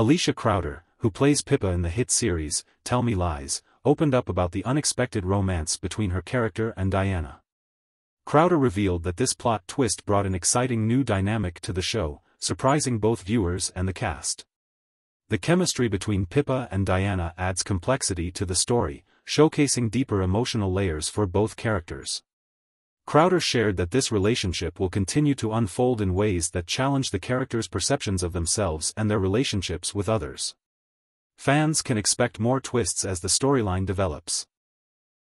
Alicia Crowder, who plays Pippa in the hit series, Tell Me Lies, opened up about the unexpected romance between her character and Diana. Crowder revealed that this plot twist brought an exciting new dynamic to the show, surprising both viewers and the cast. The chemistry between Pippa and Diana adds complexity to the story, showcasing deeper emotional layers for both characters. Crowder shared that this relationship will continue to unfold in ways that challenge the characters' perceptions of themselves and their relationships with others. Fans can expect more twists as the storyline develops.